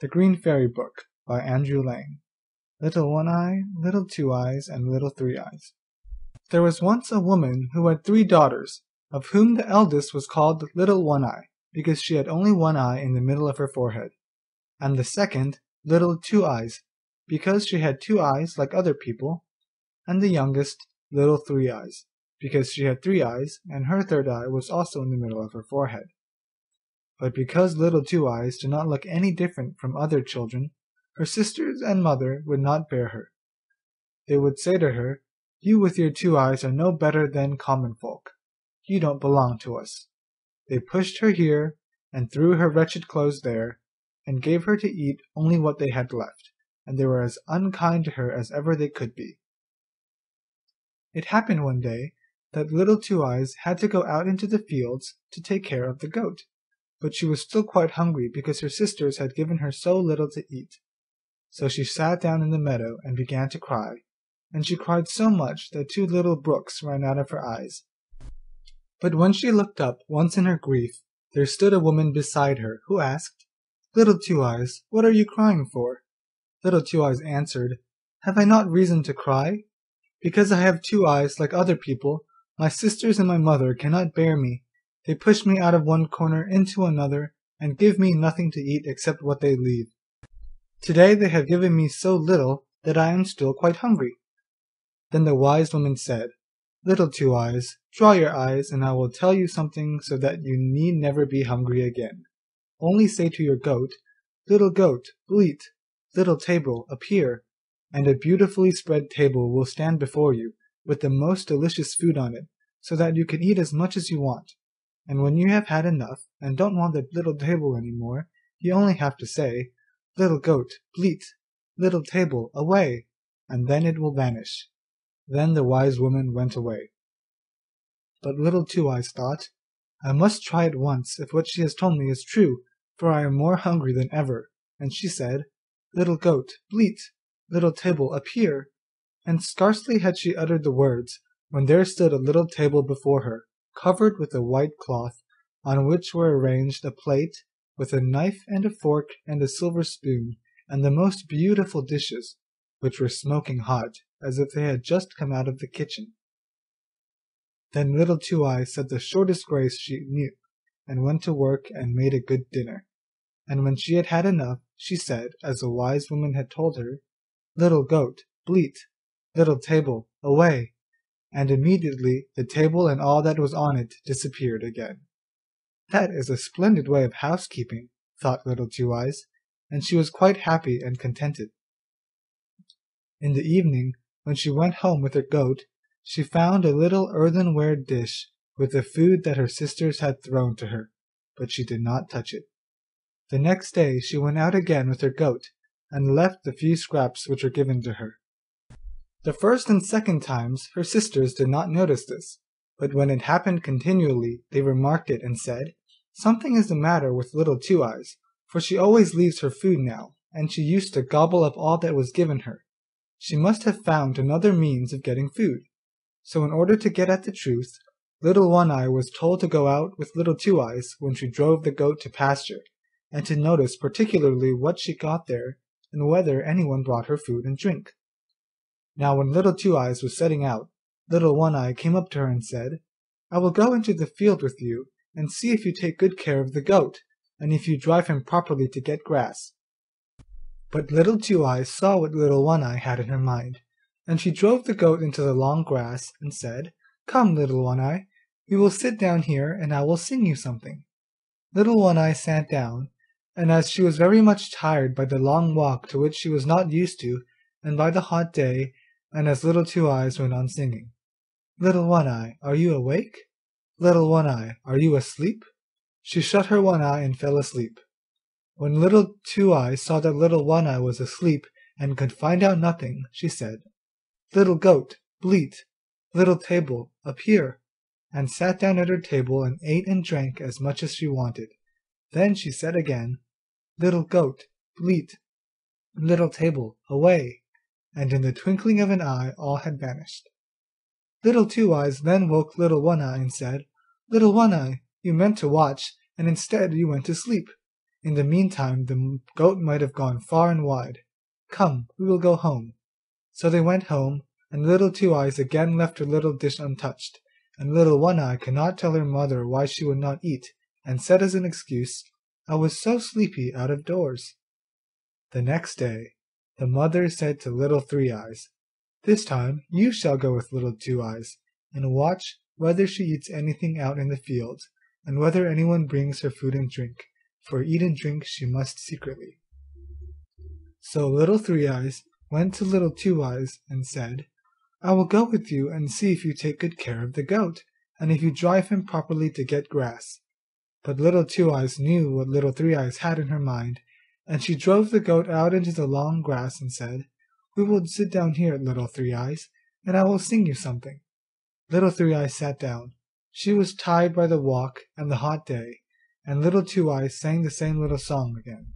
The Green Fairy Book by Andrew Lang Little One eye, Little Two eyes, and Little Three eyes There was once a woman who had three daughters, of whom the eldest was called Little One eye, because she had only one eye in the middle of her forehead, and the second Little Two eyes, because she had two eyes like other people, and the youngest Little Three eyes, because she had three eyes, and her third eye was also in the middle of her forehead. But because Little Two eyes did not look any different from other children, her sisters and mother would not bear her. They would say to her, You with your two eyes are no better than common folk. You don't belong to us. They pushed her here, and threw her wretched clothes there, and gave her to eat only what they had left, and they were as unkind to her as ever they could be. It happened one day that Little Two eyes had to go out into the fields to take care of the goat but she was still quite hungry because her sisters had given her so little to eat. So she sat down in the meadow and began to cry, and she cried so much that two little brooks ran out of her eyes. But when she looked up once in her grief, there stood a woman beside her, who asked, Little Two Eyes, what are you crying for? Little Two Eyes answered, Have I not reason to cry? Because I have two eyes like other people, my sisters and my mother cannot bear me, they push me out of one corner into another, and give me nothing to eat except what they leave. Today they have given me so little that I am still quite hungry. Then the wise woman said, Little Two Eyes, draw your eyes, and I will tell you something so that you need never be hungry again. Only say to your goat, Little goat, bleat, little table, appear, and a beautifully spread table will stand before you, with the most delicious food on it, so that you can eat as much as you want and when you have had enough, and don't want the little table any more, you only have to say, Little goat, bleat, little table, away, and then it will vanish. Then the wise woman went away. But Little Two Eyes thought, I must try it once if what she has told me is true, for I am more hungry than ever, and she said, Little goat, bleat, little table, appear, and scarcely had she uttered the words, when there stood a little table before her, covered with a white cloth, on which were arranged a plate, with a knife and a fork and a silver spoon, and the most beautiful dishes, which were smoking hot, as if they had just come out of the kitchen. Then Little Two Eyes said the shortest grace she knew, and went to work and made a good dinner. And when she had had enough, she said, as the wise woman had told her, Little goat, bleat, little table, away, and immediately the table and all that was on it disappeared again. That is a splendid way of housekeeping, thought Little Two Eyes, and she was quite happy and contented. In the evening, when she went home with her goat, she found a little earthenware dish with the food that her sisters had thrown to her, but she did not touch it. The next day she went out again with her goat, and left the few scraps which were given to her. The first and second times her sisters did not notice this, but when it happened continually they remarked it and said, Something is the matter with Little Two Eyes, for she always leaves her food now, and she used to gobble up all that was given her. She must have found another means of getting food. So in order to get at the truth, Little One Eye was told to go out with Little Two Eyes when she drove the goat to pasture, and to notice particularly what she got there, and whether anyone brought her food and drink. Now when Little Two Eyes was setting out, Little One Eye came up to her and said, I will go into the field with you, and see if you take good care of the goat, and if you drive him properly to get grass. But Little Two Eyes saw what Little One Eye had in her mind, and she drove the goat into the long grass, and said, Come, Little One Eye, we will sit down here, and I will sing you something. Little One Eye sat down, and as she was very much tired by the long walk to which she was not used to, and by the hot day, and as Little Two Eyes went on singing, Little One Eye, are you awake? Little One Eye, are you asleep? She shut her one eye and fell asleep. When Little Two Eyes saw that Little One Eye was asleep and could find out nothing, she said, Little goat, bleat, little table, appear, and sat down at her table and ate and drank as much as she wanted. Then she said again, Little goat, bleat, little table, away, and in the twinkling of an eye all had vanished. Little Two Eyes then woke Little One Eye and said, Little One Eye, you meant to watch, and instead you went to sleep. In the meantime the goat might have gone far and wide. Come, we will go home.' So they went home, and Little Two eyes again left her little dish untouched, and Little One eye could not tell her mother why she would not eat, and said as an excuse, 'I was so sleepy out of doors.' The next day the mother said to Little Three eyes, 'This time you shall go with Little Two eyes, and watch whether she eats anything out in the field, and whether anyone brings her food and drink, for eat and drink she must secretly.' So Little Three eyes went to Little Two eyes and said, 'I will go with you and see if you take good care of the goat, and if you drive him properly to get grass.' But Little Two eyes knew what Little Three eyes had in her mind, and she drove the goat out into the long grass and said, We will sit down here, Little Three eyes, and I will sing you something.' Little Three eyes sat down. She was tired by the walk and the hot day, and Little Two eyes sang the same little song again.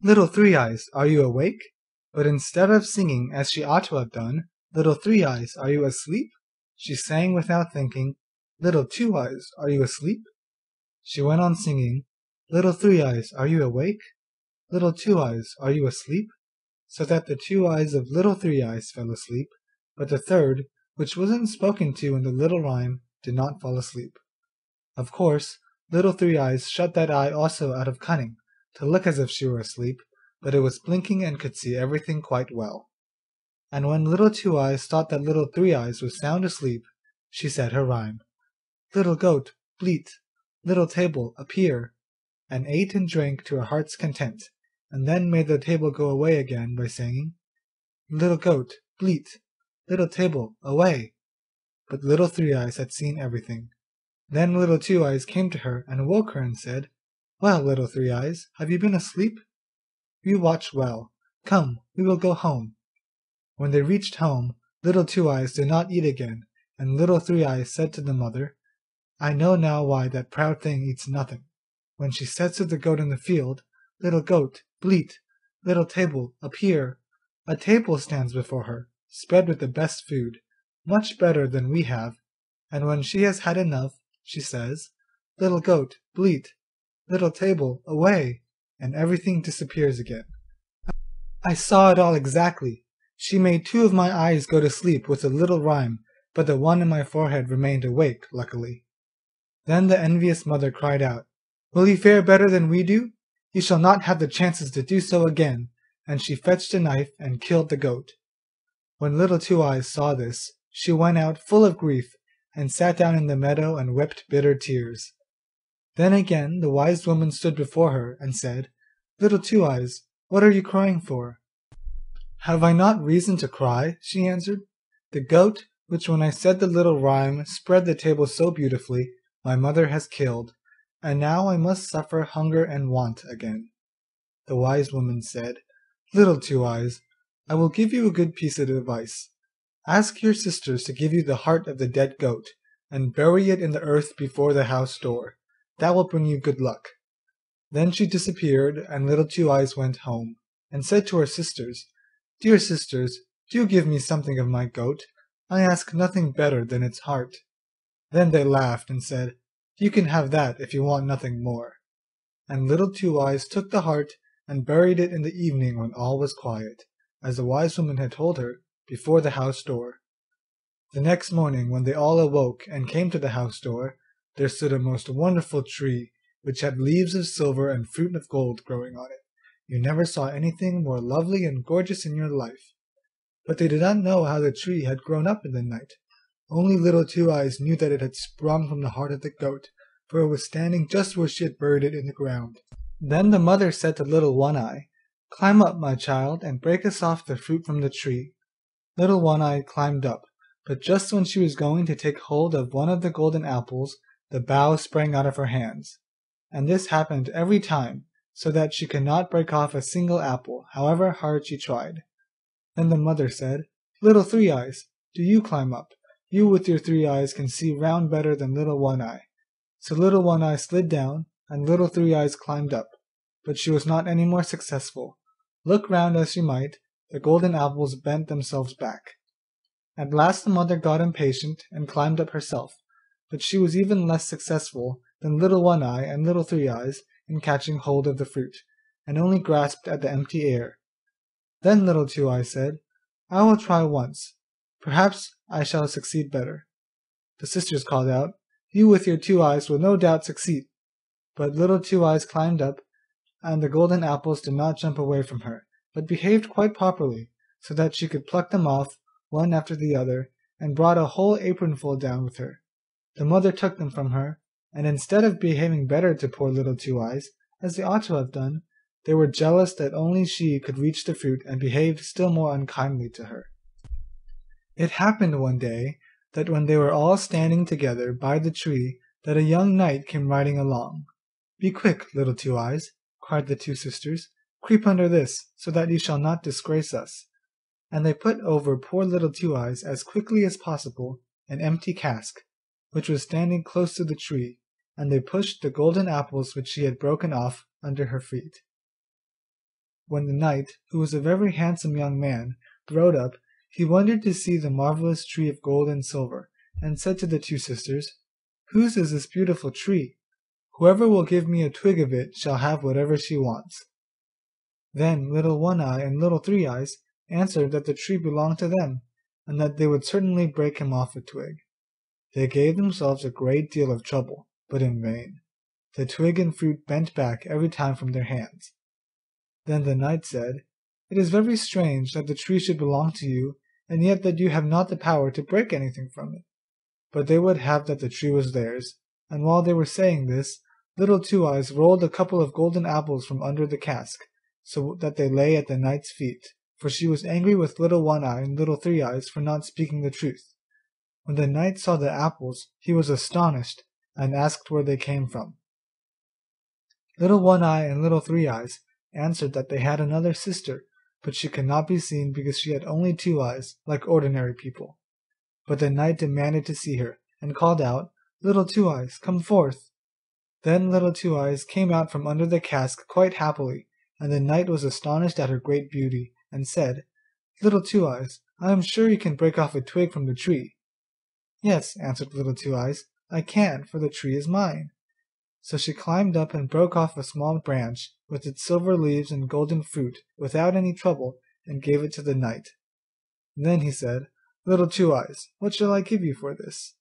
Little Three eyes, are you awake?' But instead of singing as she ought to have done, Little Three eyes, are you asleep?' she sang without thinking, Little Two eyes, are you asleep?' She went on singing, Little Three eyes, are you awake? Little Two eyes, are you asleep?' so that the two eyes of Little Three eyes fell asleep, but the third, which wasn't spoken to in the little rhyme, did not fall asleep. Of course Little Three eyes shut that eye also out of cunning, to look as if she were asleep, but it was blinking and could see everything quite well. And when Little Two eyes thought that Little Three eyes was sound asleep, she said her rhyme, 'Little goat, bleat, little table, appear,' and ate and drank to her heart's content, and then made the table go away again by saying, 'Little goat, bleat, little table, away.' But Little Three eyes had seen everything. Then Little Two eyes came to her and woke her and said, 'Well, Little Three eyes, have you been asleep? You watched well. Come, we will go home.' When they reached home, Little Two eyes did not eat again, and Little Three eyes said to the mother, 'I know now why that proud thing eats nothing. When she says to the goat in the field, "Little goat, bleat, little table, appear," a table stands before her, spread with the best food, much better than we have, and when she has had enough, she says, "Little goat, bleat, little table, away," and everything disappears again. I saw it all exactly. She made two of my eyes go to sleep with a little rhyme, but the one in my forehead remained awake, luckily. Then the envious mother cried out, "Will you fare better than we do? You shall not have the chances to do so again," and she fetched a knife and killed the goat. When Little Two eyes saw this, she went out full of grief, and sat down in the meadow and wept bitter tears. Then again the wise woman stood before her and said, "Little Two eyes, what are you crying for?" "Have I not reason to cry?" she answered. "The goat, which when I said the little rhyme spread the table so beautifully, my mother has killed, and now I must suffer hunger and want again." The wise woman said, "Little Two eyes, I will give you a good piece of advice. Ask your sisters to give you the heart of the dead goat, and bury it in the earth before the house door. That will bring you good luck." Then she disappeared, and Little Two eyes went home, and said to her sisters, "Dear sisters, do give me something of my goat. I ask nothing better than its heart." Then they laughed and said, "You can have that if you want nothing more." And Little Two eyes took the heart and buried it in the evening when all was quiet, as the wise woman had told her, before the house door. The next morning when they all awoke and came to the house door, there stood a most wonderful tree, which had leaves of silver and fruit of gold growing on it. You never saw anything more lovely and gorgeous in your life. But they did not know how the tree had grown up in the night. Only Little Two eyes knew that it had sprung from the heart of the goat, for it was standing just where she had buried it in the ground. Then the mother said to Little One eye, "Climb up, my child, and break us off the fruit from the tree." Little One eye climbed up, but just when she was going to take hold of one of the golden apples the bough sprang out of her hands, and this happened every time, so that she could not break off a single apple, however hard she tried. Then the mother said, "Little Three eyes, do you climb up. You with your three eyes can see round better than Little One eye." So Little One eye slid down, and Little Three eyes climbed up, but she was not any more successful. Look round as she might, the golden apples bent themselves back. At last the mother got impatient and climbed up herself, but she was even less successful than Little One eye and Little Three eyes in catching hold of the fruit, and only grasped at the empty air. Then Little Two eyes said, I will try once. Perhaps I shall succeed better. The sisters called out, You with your two eyes will no doubt succeed. But Little Two eyes climbed up, and the golden apples did not jump away from her, but behaved quite properly, so that she could pluck them off, one after the other, and brought a whole apronful down with her. The mother took them from her, and instead of behaving better to poor Little Two eyes, as they ought to have done, they were jealous that only she could reach the fruit and behaved still more unkindly to her. It happened one day that when they were all standing together by the tree that a young knight came riding along. Be quick, Little Two eyes, cried the two sisters, creep under this, so that you shall not disgrace us. And they put over poor Little Two eyes as quickly as possible an empty cask, which was standing close to the tree, and they pushed the golden apples which she had broken off under her feet. When the knight, who was a very handsome young man, rode up, he wondered to see the marvellous tree of gold and silver, and said to the two sisters, Whose is this beautiful tree? Whoever will give me a twig of it shall have whatever she wants. Then Little One eye and Little Three eyes answered that the tree belonged to them, and that they would certainly break him off a twig. They gave themselves a great deal of trouble, but in vain. The twig and fruit bent back every time from their hands. Then the knight said, It is very strange that the tree should belong to you, and yet that you have not the power to break anything from it. But they would have that the tree was theirs, and while they were saying this, Little Two eyes rolled a couple of golden apples from under the cask, so that they lay at the knight's feet, for she was angry with Little One eye and Little Three eyes for not speaking the truth. When the knight saw the apples, he was astonished, and asked where they came from. Little One eye and Little Three eyes answered that they had another sister, but she could not be seen because she had only two eyes, like ordinary people. But the knight demanded to see her, and called out, Little Two eyes, come forth. Then Little Two eyes came out from under the cask quite happily, and the knight was astonished at her great beauty, and said, Little Two eyes, I am sure you can break off a twig from the tree. Yes, answered Little Two eyes, I can, for the tree is mine. So she climbed up and broke off a small branch, with its silver leaves and golden fruit, without any trouble, and gave it to the knight. Then he said, Little Two Eyes, what shall I give you for this?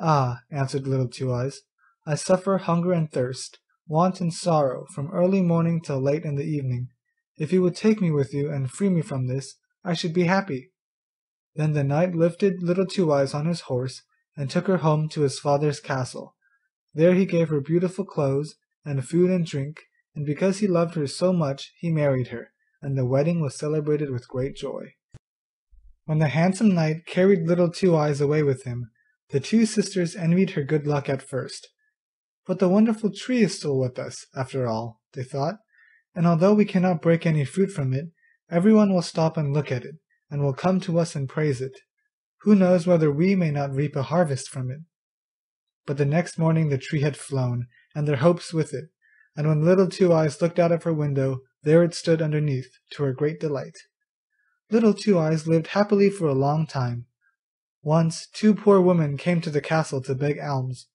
Ah, answered Little Two Eyes, I suffer hunger and thirst, want and sorrow, from early morning till late in the evening. If you would take me with you and free me from this, I should be happy. Then the knight lifted Little Two Eyes on his horse, and took her home to his father's castle, there he gave her beautiful clothes, and food and drink, and because he loved her so much he married her, and the wedding was celebrated with great joy. When the handsome knight carried Little Two Eyes away with him, the two sisters envied her good luck at first. But the wonderful tree is still with us, after all, they thought, and although we cannot break any fruit from it, everyone will stop and look at it, and will come to us and praise it. Who knows whether we may not reap a harvest from it? But the next morning the tree had flown, and their hopes with it, and when Little Two Eyes looked out of her window, there it stood underneath, to her great delight. Little Two Eyes lived happily for a long time. Once two poor women came to the castle to beg alms.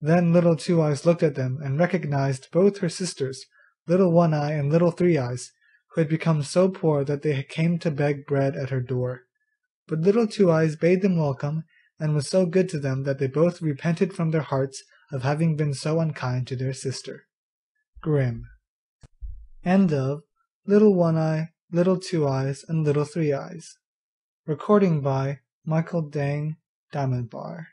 Then Little Two Eyes looked at them and recognized both her sisters, Little One Eye and Little Three Eyes, who had become so poor that they came to beg bread at her door. But Little Two Eyes bade them welcome and was so good to them that they both repented from their hearts of having been so unkind to their sister. Grimm. End of Little One Eye, Little Two Eyes, and Little Three Eyes. Recording by Michael Dang Diamond Bar.